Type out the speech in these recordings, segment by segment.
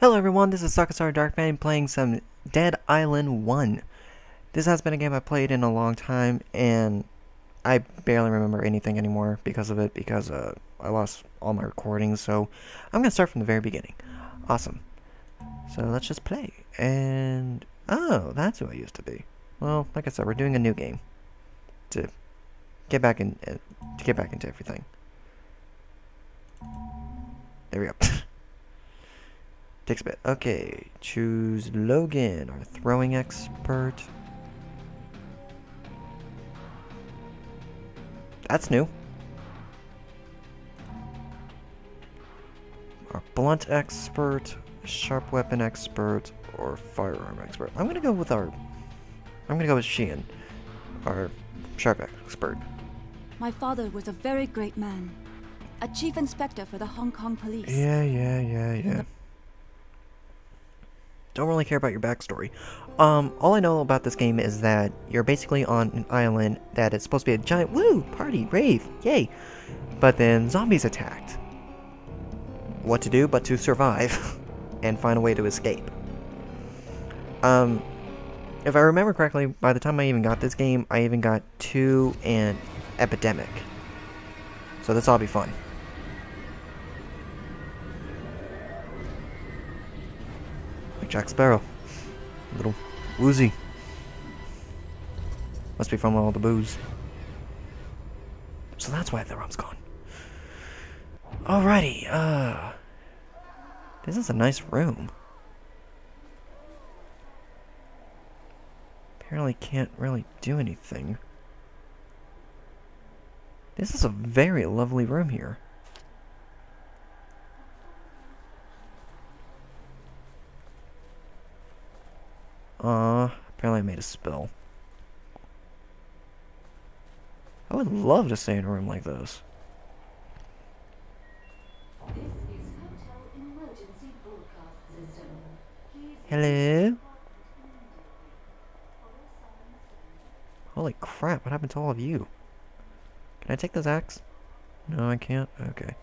Hello everyone, this is Sakusaro Dark Fang playing some Dead Island 1. This has been a game I've played in a long time, and I barely remember anything anymore because of it, because uh, I lost all my recordings, so I'm going to start from the very beginning. Awesome. So let's just play. And, oh, that's who I used to be. Well, like I said, we're doing a new game. To get back in, uh, to get back into everything. There we go. Takes a bit. Okay, choose Logan, our throwing expert. That's new. Our blunt expert, sharp weapon expert, or firearm expert. I'm gonna go with our. I'm gonna go with Xian, our sharp expert. My father was a very great man. A chief inspector for the Hong Kong police. Yeah, yeah, yeah, yeah. I don't really care about your backstory. Um, all I know about this game is that you're basically on an island that is supposed to be a giant woo party rave, yay! But then zombies attacked. What to do but to survive and find a way to escape. Um, if I remember correctly, by the time I even got this game, I even got two and Epidemic. So this to be fun. Jack Sparrow. Little woozy. Must be from all the booze. So that's why the rum's gone. Alrighty, uh... This is a nice room. Apparently can't really do anything. This is a very lovely room here. Uh, apparently I made a spill. I would love to stay in a room like this. Hello? Holy crap, what happened to all of you? Can I take this axe? No, I can't? Okay.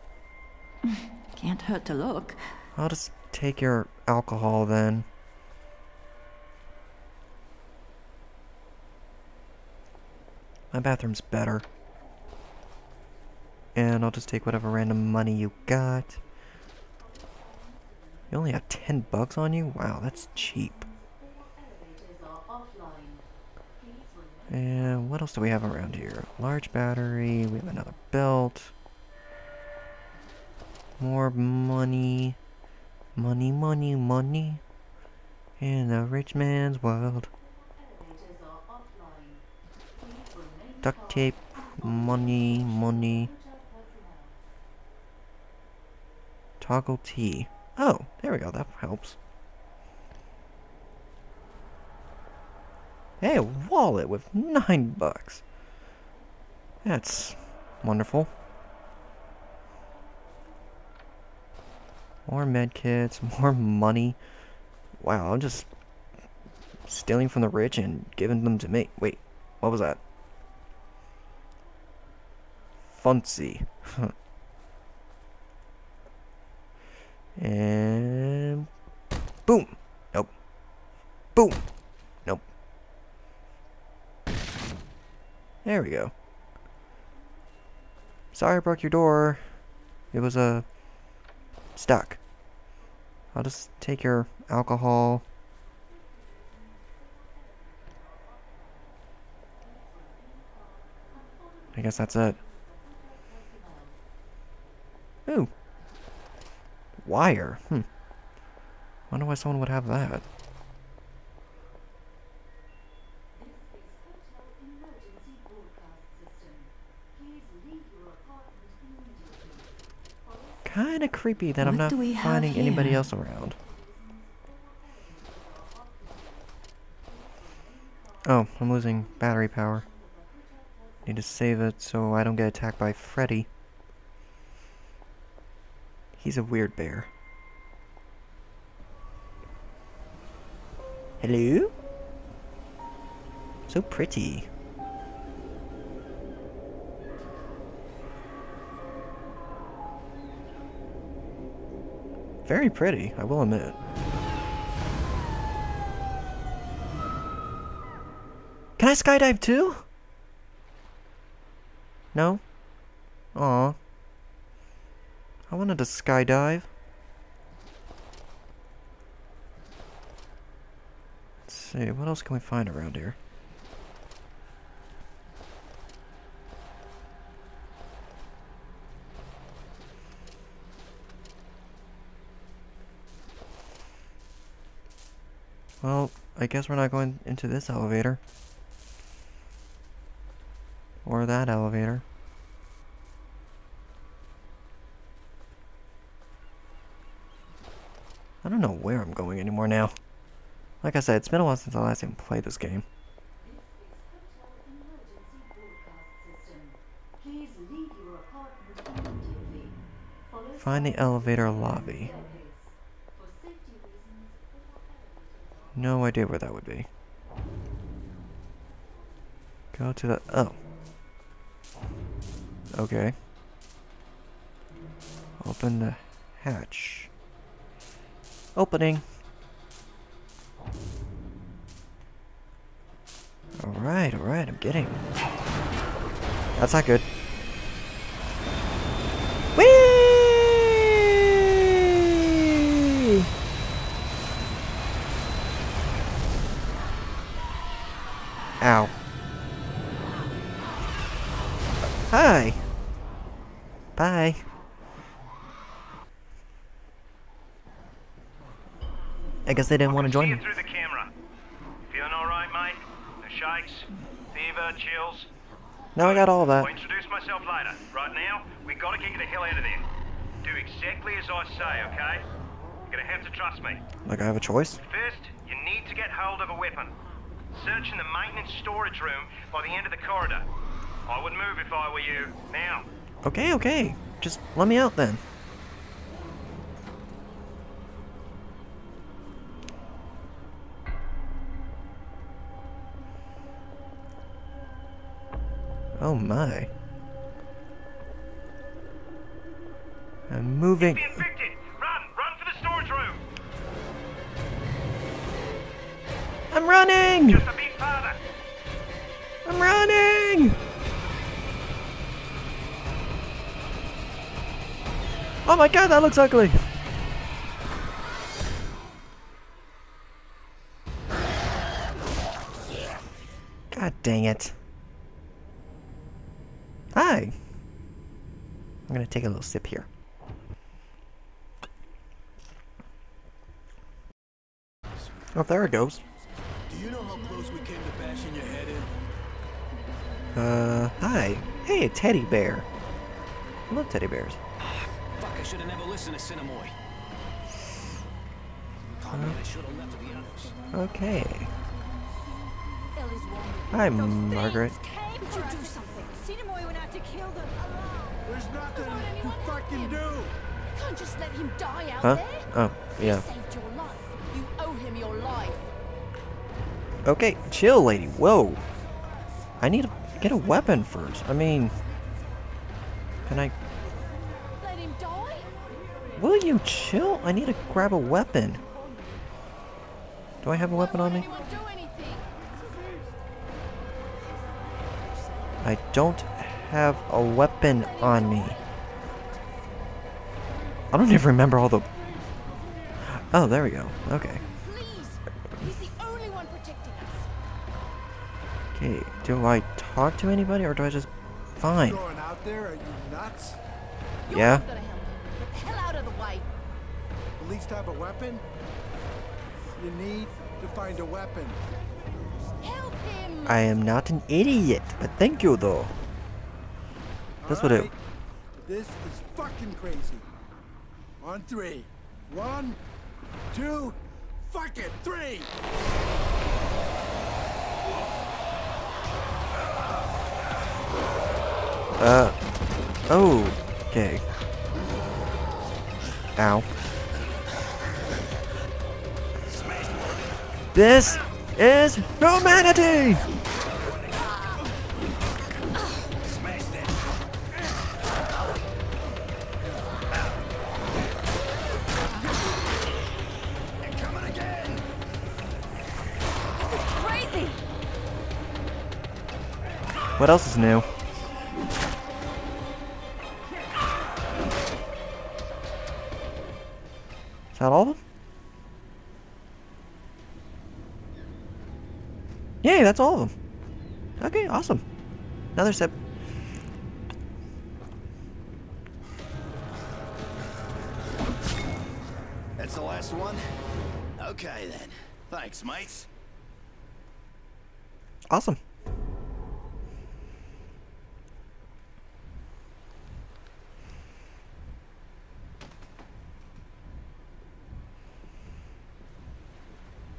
Can't hurt to look. I'll just take your alcohol then. My bathroom's better. And I'll just take whatever random money you got. You only have 10 bucks on you? Wow, that's cheap. And what else do we have around here? Large battery, we have another belt. More money. Money, money, money. In a rich man's world. Duct tape, money, money. Toggle T. Oh, there we go, that helps. Hey, a wallet with nine bucks. That's wonderful. More medkits, more money. Wow, I'm just stealing from the rich and giving them to me. Wait, what was that? Funcy. and boom. Nope. Boom. Nope. There we go. Sorry I broke your door. It was, uh, stuck. I'll just take your alcohol. I guess that's it. Ooh. Wire. Hmm. Wonder why someone would have that. Kind of creepy that I'm not do we have finding anybody else around. Oh, I'm losing battery power. Need to save it so I don't get attacked by Freddy. He's a weird bear. Hello? So pretty. very pretty, I will admit. Can I skydive too? No? Aw. I wanted to skydive. Let's see, what else can we find around here? Well, I guess we're not going into this elevator. Or that elevator. I don't know where I'm going anymore now. Like I said, it's been a while since I last even played this game. Find the elevator lobby. No idea where that would be. Go to the... Oh. Okay. Open the hatch. Opening. Alright, That's not good. Whee! Ow. Hi. Bye. I guess they didn't want to join me. through the camera. Feeling all right, mate? No shakes, fever, chills. Now I got all that. I'll introduce myself later. Right now, we gotta get you the hell out of there. Do exactly as I say, okay? You're gonna have to trust me. Like I have a choice? First, you need to get hold of a weapon. Search in the maintenance storage room by the end of the corridor. I would move if I were you. Now. Okay, okay. Just let me out then. Oh my. I'm moving. Run! Run for the storage room! I'm running! Just a bit farther. I'm running! Oh my god, that looks ugly! God dang it. Hi! I'm gonna take a little sip here. Oh, there it goes. Do you know how close we came to bashing your head in? Uh, hi. Hey, a teddy bear. I love teddy bears. Fuck, I should have never listened to Sinamoi. Man, I should have left with the others. Okay. Hi, Margaret. Things came Would you do something? Sinamoi went out to kill them. There's nothing Why don't to fucking do. You can't just let him die out Huh? there. Oh, yeah. He saved your life. You owe him your life. Okay, chill, lady. Whoa. I need to get a weapon first. I mean, can I? Let him die? Will you chill? I need to grab a weapon. Do I have a weapon on me? I don't have a weapon on me. I don't even remember all the. Oh, there we go. Okay. Please. He's the only one protecting us. Okay. Do I talk to anybody or do I just? Fine. Going out there, are you nuts? Yeah. not gonna help him. Get the hell out of the way. At least have a weapon? You need to find a weapon. I am not an idiot, but thank you though. This what Alright, This is fucking crazy. On three. One, two, fuck it, three! Uh. Oh. Okay. Ow. This is humanity! What else is new? Is that all that's all of them. Okay, awesome. Another sip. That's the last one? Okay then. Thanks, mates. Awesome.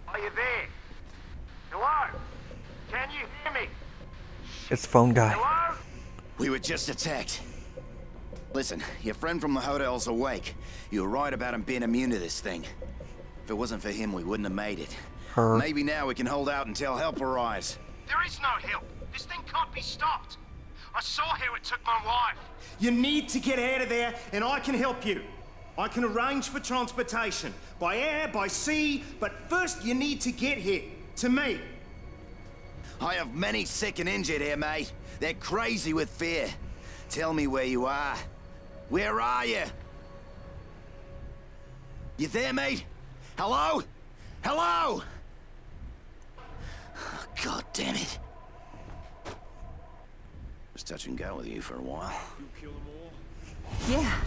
Are you there? Hello? Can you hear me? It's phone guy. Hello? We were just attacked. Listen, your friend from the hotel's awake. You were right about him being immune to this thing. If it wasn't for him, we wouldn't have made it. Her. Maybe now we can hold out until help arrives. There is no help. This thing can't be stopped. I saw how it took my wife. You need to get out of there, and I can help you. I can arrange for transportation, by air, by sea, but first you need to get here, to me. I have many sick and injured here, mate. They're crazy with fear. Tell me where you are. Where are you? You there, mate? Hello? Hello? Oh, God damn it. Was touch and go with you for a while. Yeah.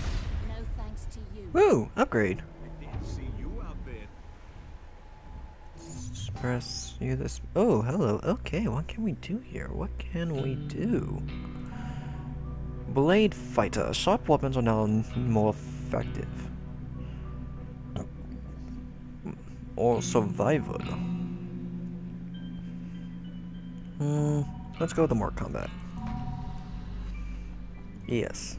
No thanks to you. Woo! Upgrade. Press you this. Oh, hello. Okay, what can we do here? What can we do? Blade fighter. Sharp weapons are now more effective. Or survival. Hmm. Let's go with the more combat. Yes.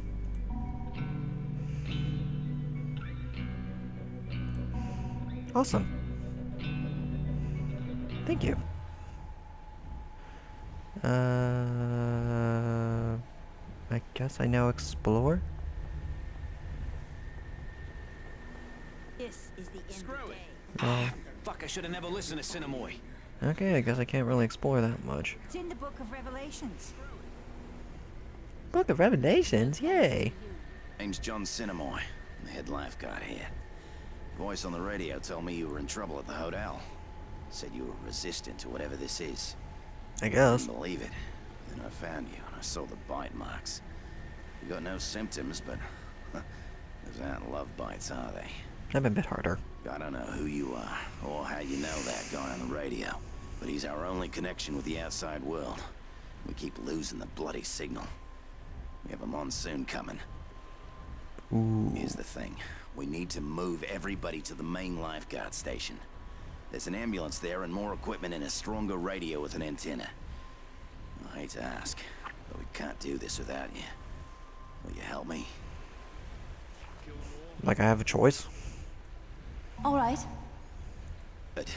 Awesome. Thank you. Uh, I guess I now explore. This is the end Screw it. day. Oh, Fuck, I should have never listened to Sinamoi. okay. I guess I can't really explore that much. It's in the Book of Revelations. Book of Revelations, yay! Name's John Sinamoi. I'm the head lifeguard here. Voice on the radio told me you were in trouble at the hotel. Said you were resistant to whatever this is. I guess. Couldn't believe it. Then I found you and I saw the bite marks. You got no symptoms, but those aren't love bites, are they? That'd be a bit harder. I don't know who you are or how you know that guy on the radio, but he's our only connection with the outside world. We keep losing the bloody signal. We have a monsoon coming. Ooh. Here's the thing. We need to move everybody to the main lifeguard station. There's an ambulance there and more equipment and a stronger radio with an antenna. I hate to ask, but we can't do this without you. Will you help me? Like I have a choice. All right. But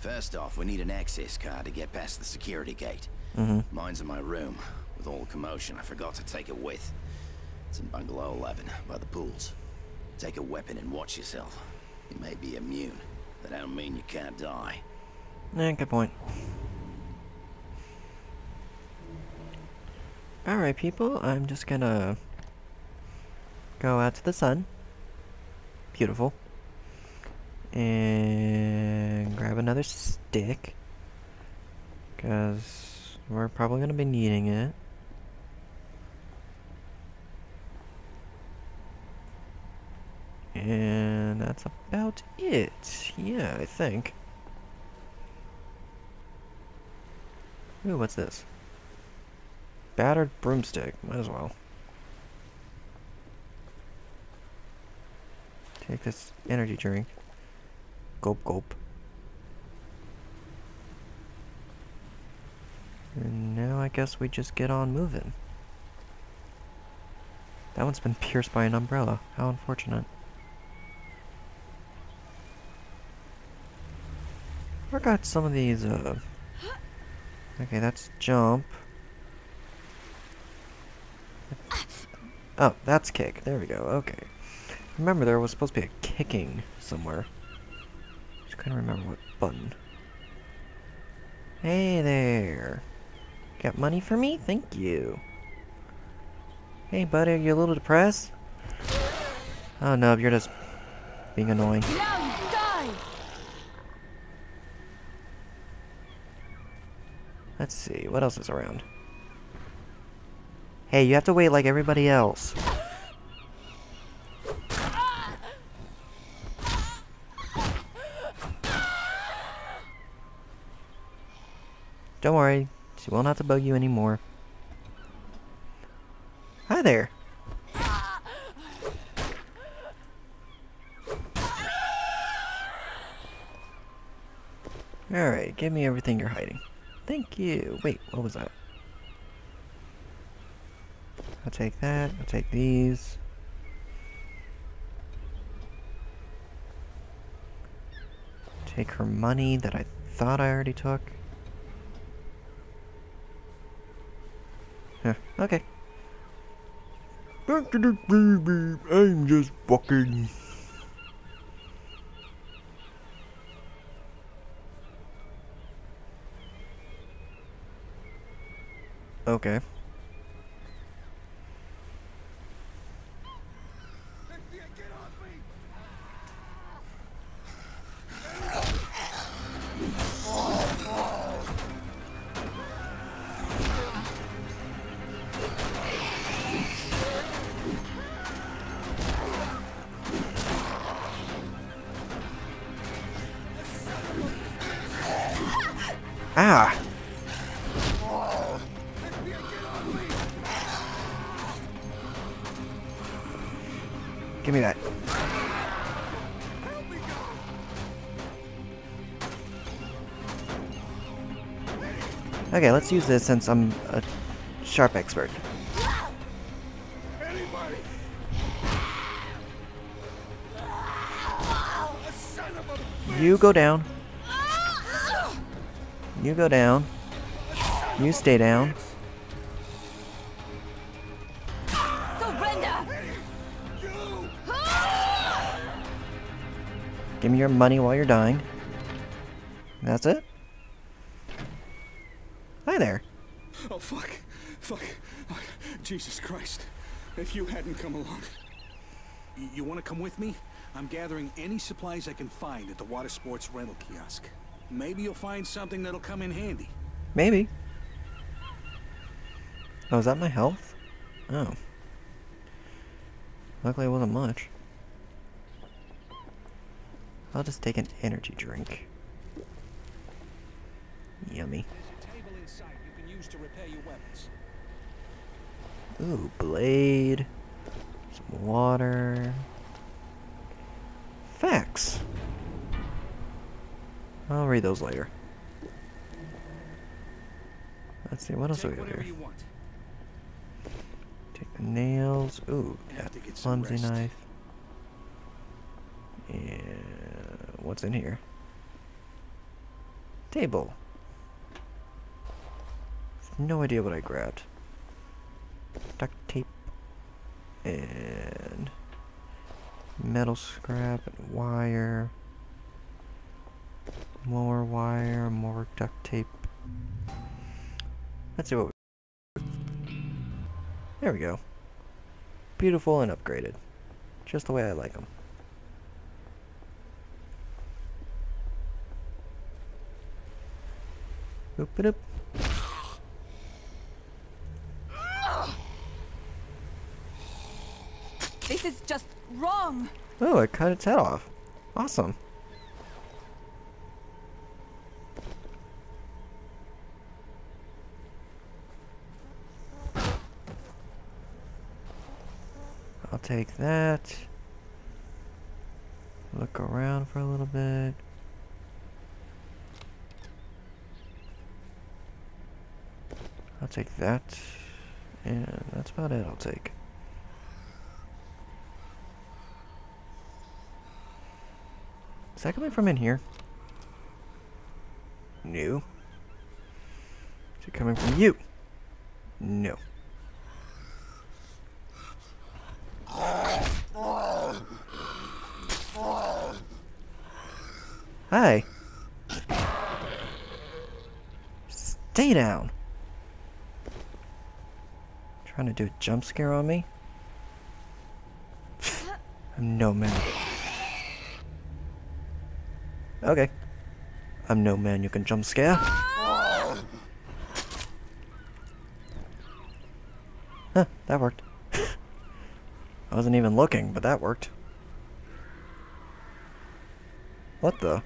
first off, we need an access card to get past the security gate. Mm-hmm. Mine's in my room. With all the commotion, I forgot to take it with. It's in bungalow 11, by the pools. Take a weapon and watch yourself. You may be immune. That don't mean you can't die. Yeah, good point. Alright, people, I'm just gonna go out to the sun. Beautiful. And grab another stick. Because we're probably gonna be needing it. And that's about it. Yeah, I think. Ooh, what's this? Battered broomstick. Might as well. Take this energy drink. Gulp, gulp. And now I guess we just get on moving. That one's been pierced by an umbrella. How unfortunate. I got some of these, uh... Okay, that's jump. Oh, that's kick. There we go. Okay. Remember, there was supposed to be a kicking somewhere. Just couldn't remember what button. Hey there. Got money for me? Thank you. Hey, buddy, are you a little depressed? Oh no, you're just being annoying. Now die! Let's see, what else is around? Hey, you have to wait like everybody else. Don't worry, she won't have to bug you anymore. Hi there. Alright, give me everything you're hiding. Thank you. Wait, what was that? I'll take that. I'll take these. Take her money that I thought I already took. Huh, okay. I'm just walking. Okay. Okay, let's use this since I'm a sharp expert. You go down. You go down. You stay down. Give me your money while you're dying. That's it. There. Oh, fuck. Fuck. Oh, Jesus Christ. If you hadn't come along. Y- you want to come with me? I'm gathering any supplies I can find at the water sports rental kiosk. Maybe you'll find something that'll come in handy. Maybe. Oh, is that my health? Oh. Luckily it wasn't much. I'll just take an energy drink. Yummy. There's a table inside you can use to repair your weapons. Ooh, blade. Some water. Facts. I'll read those later. Let's see, what else do we Take got here? you want. Take the nails. Ooh, Have that to get some clumsy knife. And what's in here? Table. No idea what I grabbed. Duct tape. And metal scrap and wire. More wire, more duct tape. Let's see what we There we go. Beautiful and upgraded. Just the way I like them. Boop it up. This is just wrong! Oh, I cut its head off. Awesome. I'll take that. Look around for a little bit. I'll take that. And that's about it I'll take. Is that coming from in here? No. Is it coming from you? No. Hi. Stay down. Trying to do a jump scare on me? I'm no man. Okay. I'm no man you can jump scare. Huh, that worked. I wasn't even looking, but that worked. What the?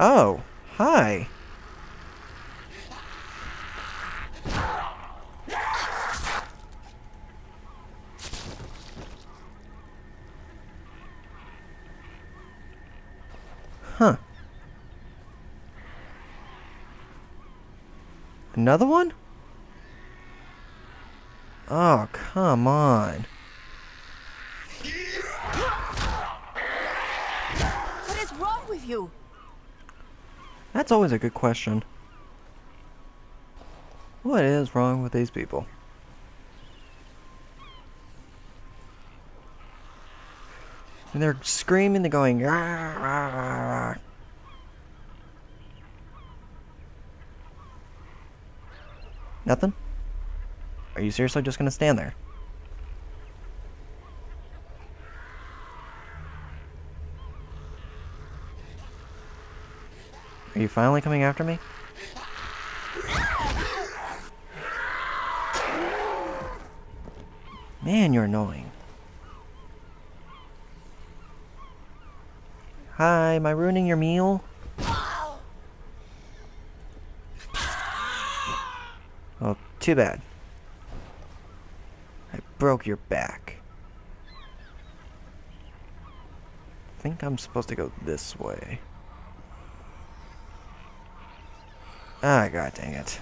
Oh, hi. Huh. Another one? Oh, come on. What is wrong with you? That's always a good question. What is wrong with these people? And they're screaming, they're going, "Rah, rah, rah, rah." Nothing? Are you seriously just gonna stand there? Are you finally coming after me? Man, you're annoying. Hi, am I ruining your meal? Oh, too bad. I broke your back. I think I'm supposed to go this way. Ah, god dang it.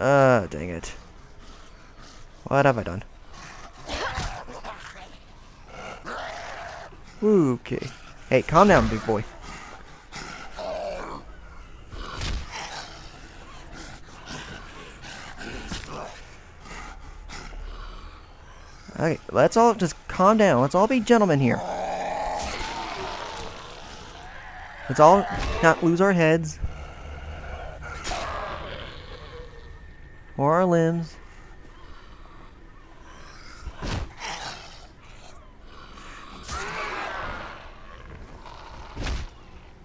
Ah, dang it. What have I done? Okay. Hey, calm down, big boy. Okay, let's all just calm down. Let's all be gentlemen here. Let's all not lose our heads. Or our limbs.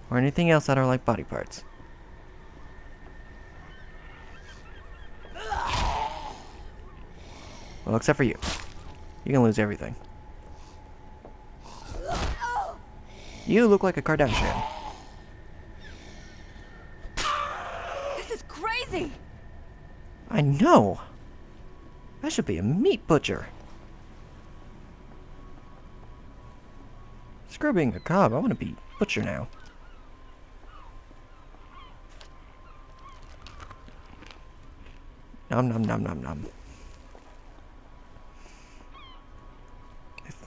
Or anything else that are like body parts. Well, except for you. You can lose everything. You look like a Kardashian. This is crazy! I know. I should be a meat butcher. Screw being a cop. I want to be butcher now. Nom nom nom nom nom.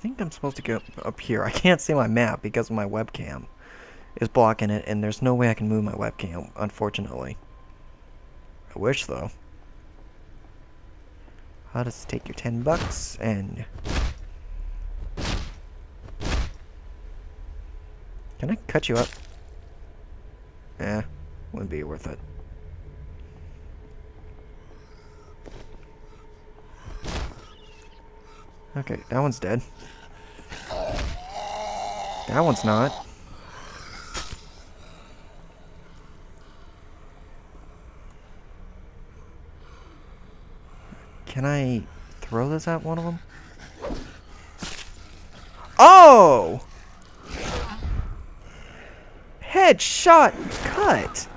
Think I'm supposed to go up here. I can't see my map because my webcam is blocking it, and there's no way I can move my webcam, unfortunately. I wish, though. I'll just take your 10 bucks and... Can I cut you up? Eh, wouldn't be worth it. Okay, that one's dead. That one's not. Can I throw this at one of them? Oh! Headshot cut!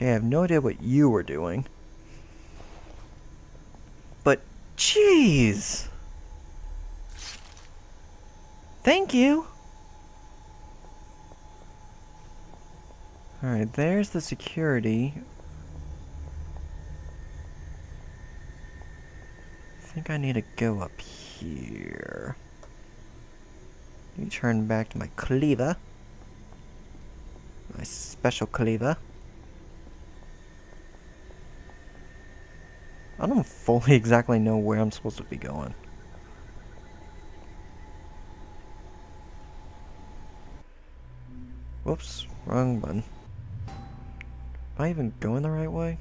Okay, I have no idea what you were doing. But, jeez! Thank you! Alright, there's the security. I think I need to go up here. Let me turn back to my cleaver. My special cleaver. I don't fully exactly know where I'm supposed to be going. Whoops, wrong button. Am I even going the right way?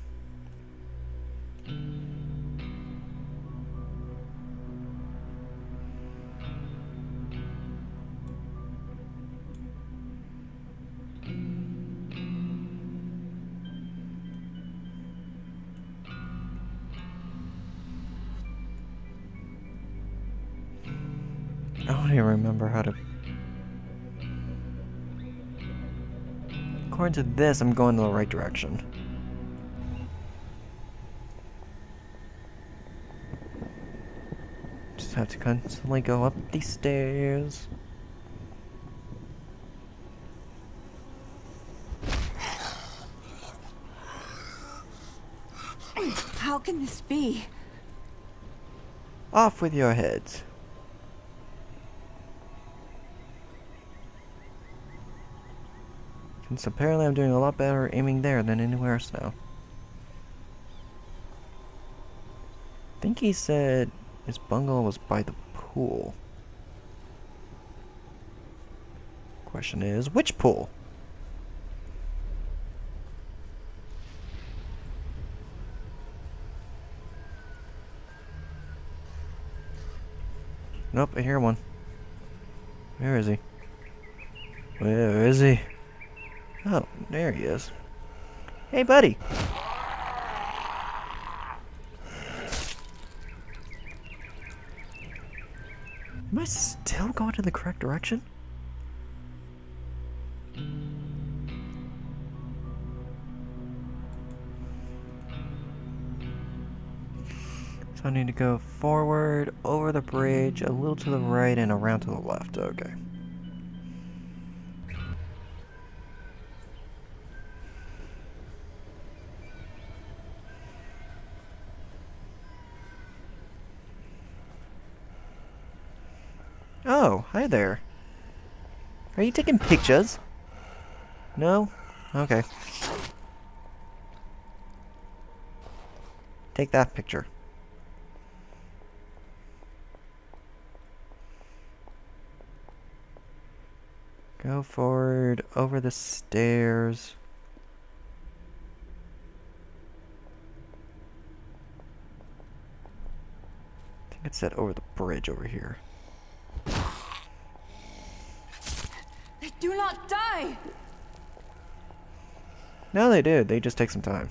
To this, I'm going in the right direction. Just have to constantly go up these stairs. How can this be? Off with your heads. Since apparently I'm doing a lot better aiming there than anywhere else now. I think he said his bungalow was by the pool. Question is, which pool? Nope, I hear one. Where is he? Where is he? Oh, there he is. Hey, buddy. Am I still going in the correct direction? So I need to go forward, over the bridge, a little to the right, and around to the left. Okay. Oh, hi there. Are you taking pictures? No? Okay. Take that picture. Go forward, over the stairs. I think it said over the bridge over here. Do not die! No, they did. They just take some time.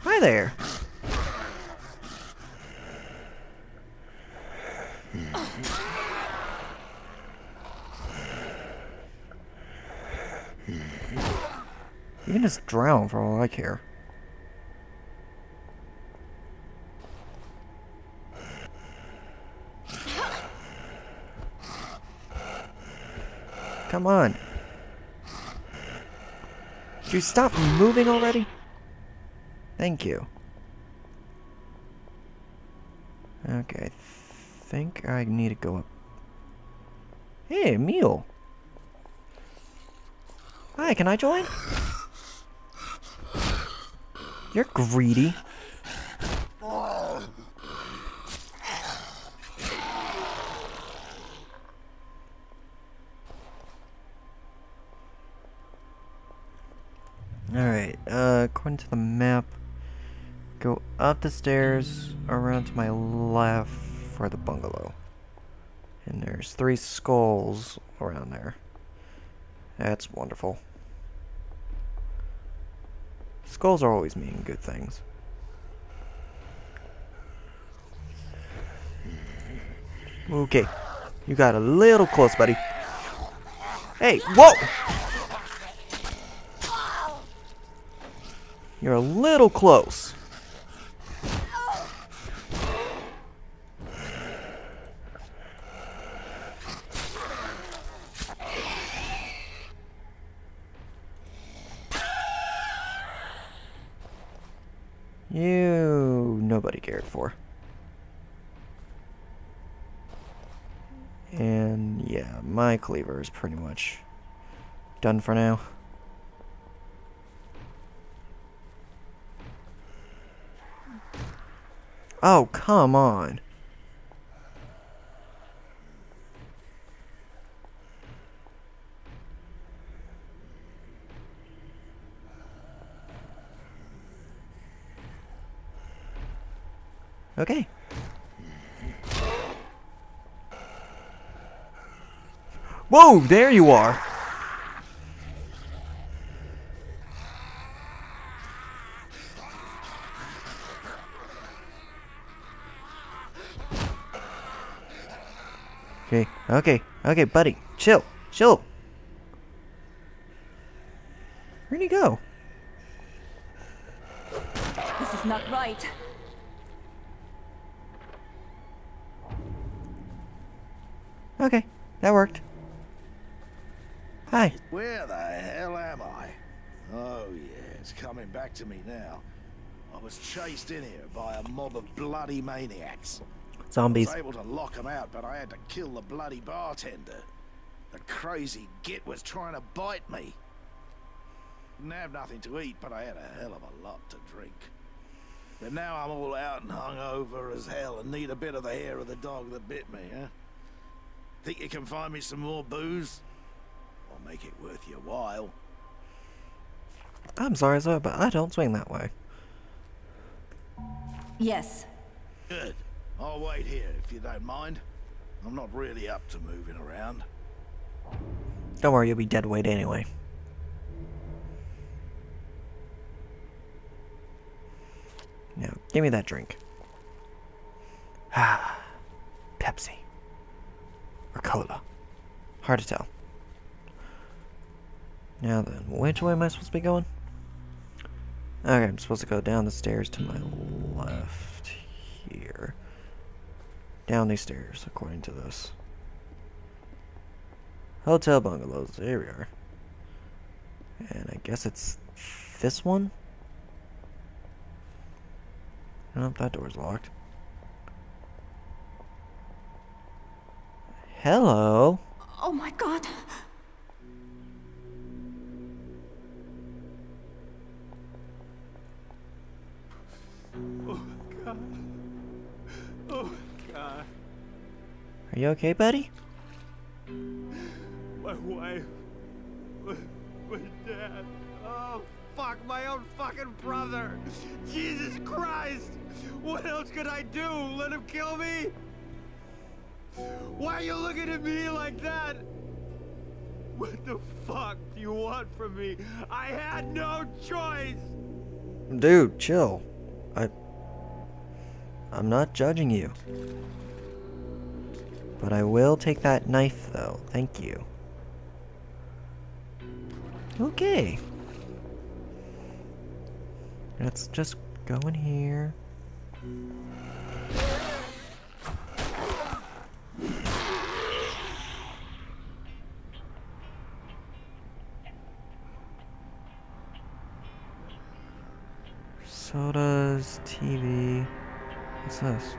Hi there. You can just drown for all I care. Come on. Could you stop moving already? Thank you. Okay, I think I need to go up. Hey, meal. Hi, can I join? You're greedy. Alright, uh, according to the map, go up the stairs, around to my left for the bungalow. And there's three skulls around there. That's wonderful. Skulls are always mean good things. Okay, you got a little close, buddy. Hey, whoa! You're a little close. You nobody cared for. And Yeah, my cleaver is pretty much done for now. Oh, come on. Okay. Whoa, there you are. Okay, okay, okay, buddy. Chill, chill. Where'd he go? This is not right. Okay, that worked. Hi. Where the hell am I? Oh yeah, it's coming back to me now. I was chased in here by a mob of bloody maniacs. Zombies. I was able to lock him out, but I had to kill the bloody bartender. The crazy git was trying to bite me. Didn't have nothing to eat, but I had a hell of a lot to drink. But now I'm all out and hungover as hell and need a bit of the hair of the dog that bit me, huh? Think you can find me some more booze? I'll make it worth your while. I'm sorry, sir, but I don't swing that way. Yes. Good. I'll wait here if you don't mind. I'm not really up to moving around. Don't worry, you'll be dead weight anyway. Now, give me that drink. Ah, Pepsi. Or cola. Hard to tell. Now then, which way am I supposed to be going? Okay, I'm supposed to go down the stairs to my left here. Down these stairs, according to this. Hotel bungalows, there we are. And I guess it's this one? Nope, that door's locked. Hello? Oh my god. Oh, my God. Are you okay, buddy? My wife. My, my dad. Oh, fuck, my own fucking brother. Jesus Christ. What else could I do? Let him kill me? Why are you looking at me like that? What the fuck do you want from me? I had no choice. Dude, chill. I... I'm not judging you. But I will take that knife, though. Thank you. Okay. Let's just go in here. Sodas, TV. What's this?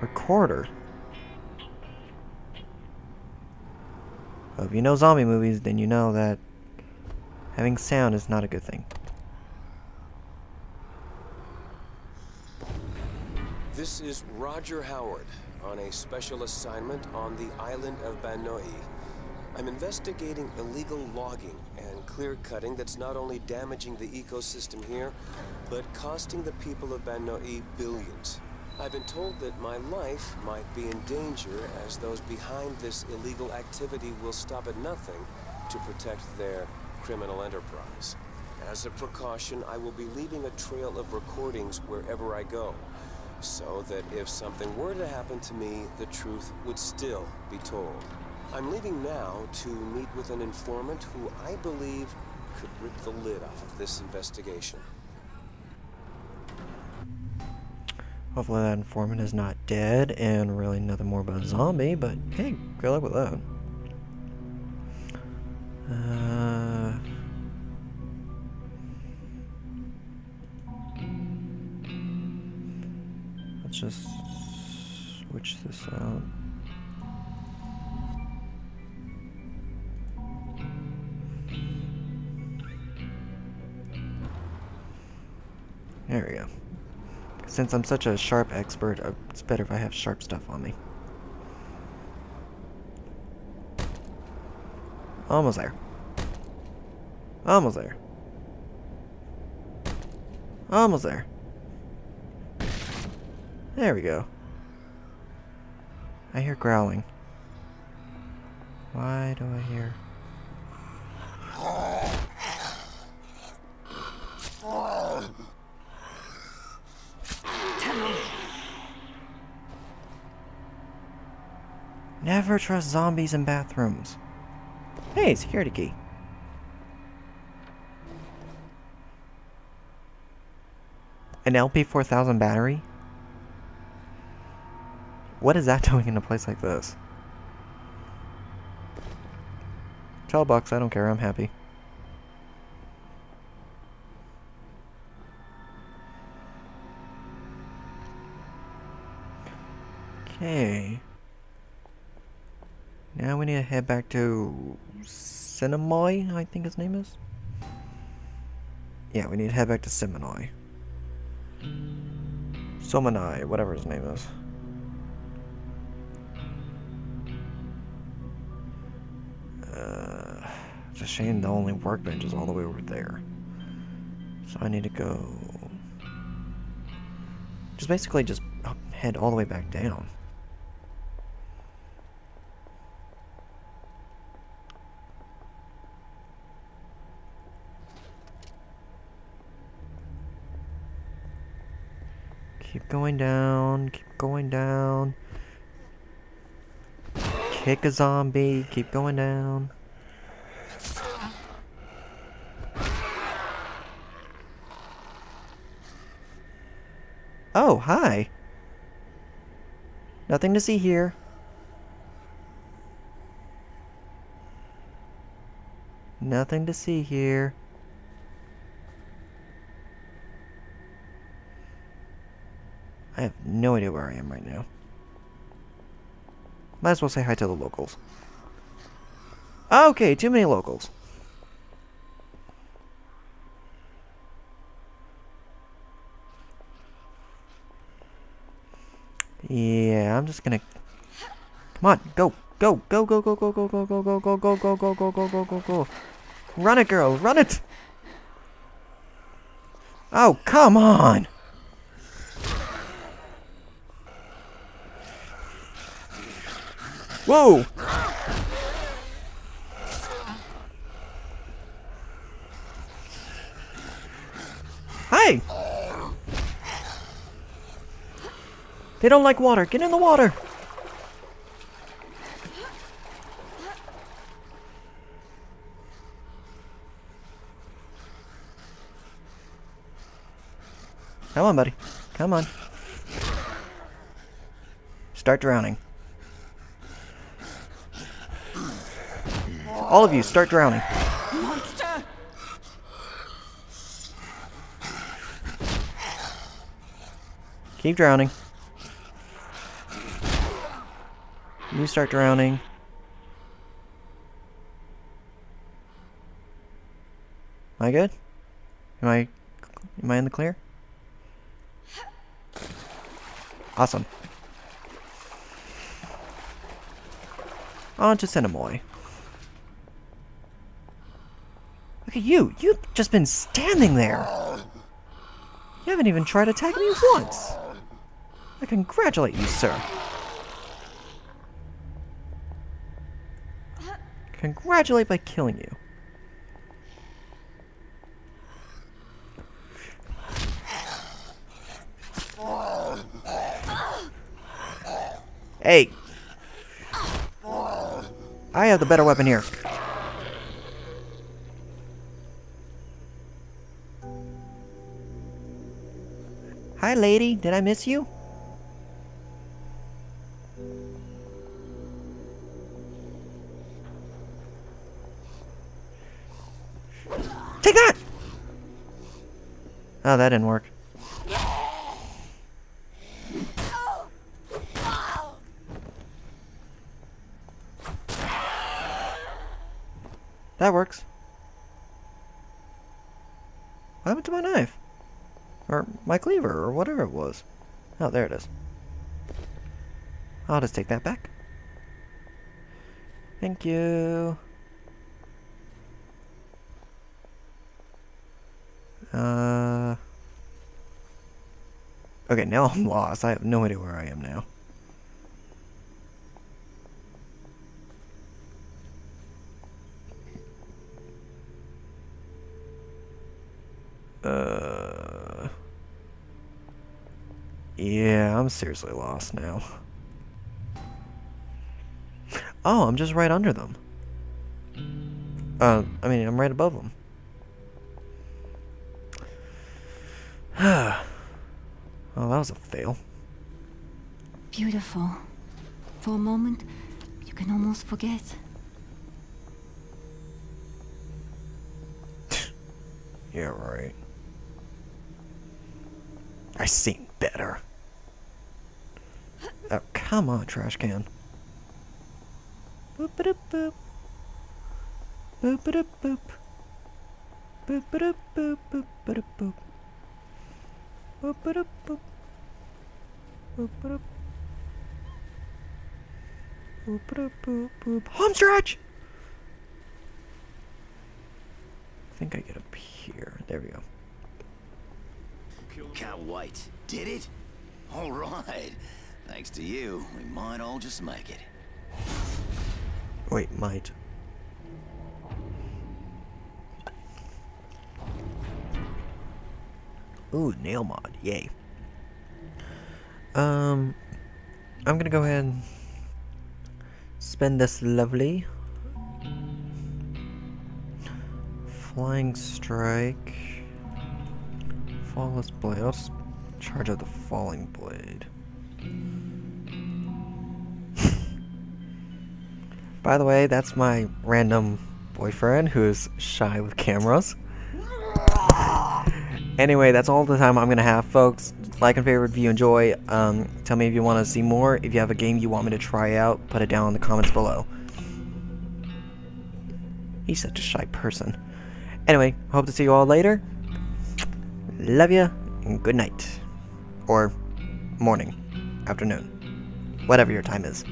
Recorder. If you know zombie movies, then you know that having sound is not a good thing. This is Roger Howard on a special assignment on the island of Banoi. I'm investigating illegal logging and clear cutting that's not only damaging the ecosystem here, but costing the people of Banoi billions. I've been told that my life might be in danger as those behind this illegal activity will stop at nothing to protect their criminal enterprise. As a precaution, I will be leaving a trail of recordings wherever I go, so that if something were to happen to me, the truth would still be told. I'm leaving now to meet with an informant who I believe could rip the lid off of this investigation. Hopefully that informant is not dead and really nothing more about a zombie, but hey, good luck with that. Uh... Let's just switch this out. There we go. Since I'm such a sharp expert, uh, it's better if I have sharp stuff on me. Almost there. Almost there. Almost there. There we go. I hear growling. Why do I hear... Never trust zombies in bathrooms. Hey, security key. An LP4000 battery? What is that doing in a place like this? Tell bucks, I don't care, I'm happy. Okay. Now we need to head back to Sinamoi, I think his name is. Yeah, we need to head back to Siminoy. Somanai, whatever his name is. Uh, it's a shame the only workbench is all the way over there. So I need to go... Just basically just head all the way back down. Keep going down, keep going down. Kick a zombie, keep going down. Oh, hi. Nothing to see here. Nothing to see here. I have no idea where I am right now. Might as well say hi to the locals. Okay, too many locals. Yeah, I'm just gonna... Come on, go! Go! Go, go, go, go, go, go, go, go, go, go, go, go, go, go, go, go, go. Run it, girl! Run it! Oh, come on! Whoa! Hi! They don't like water. Get in the water! Come on, buddy. Come on. Start drowning. All of you, start drowning. Monster! Keep drowning. You start drowning. Am I good? Am I am I in the clear? Awesome. On to Sinamoi. You! You've just been standing there! You haven't even tried attacking me once! I congratulate you, sir. Congratulate by killing you. Hey! I have the better weapon here. Hi, lady. Did I miss you? Take that! Oh, that didn't work. That works. What happened to my knife? Or my cleaver, or whatever it was. Oh, there it is. I'll just take that back. Thank you. Uh... Okay, now I'm lost. I have no idea where I am now. Uh... Yeah, I'm seriously lost now. Oh, I'm just right under them. Uh, I mean, I'm right above them. oh, that was a fail. Beautiful. For a moment, you can almost forget. yeah, right. I seen better. Oh, come on, trash can. Boop a boop. Boop a boop. Boop a boop boop a boop. Boop a boop. Boop a boop a boop boop. Home stretch! I think I get up here. There we go. Cat White did it? All right. Thanks to you, we might all just make it. Wait, might. Ooh, nail mod, yay. Um, I'm gonna go ahead and spend this lovely flying strike, flawless blade. Charge of the falling blade. By the way, that's my random boyfriend who's shy with cameras. Anyway, that's all the time I'm going to have, folks. Like and favorite if you enjoy. Um, tell me if you want to see more. If you have a game you want me to try out, put it down in the comments below. He's such a shy person. Anyway, hope to see you all later. Love ya, and good night. Or morning, afternoon, whatever your time is.